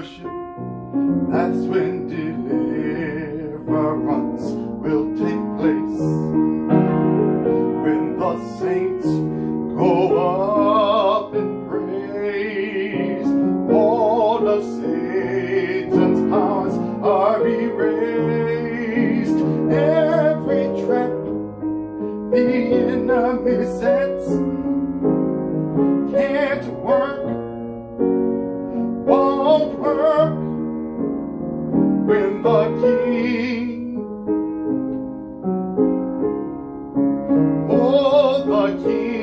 worship, that's when deliverance will take place. When the saints go up in praise, all of Satan's powers are erased. Every trap the enemy sets can't work on when the king, oh the king.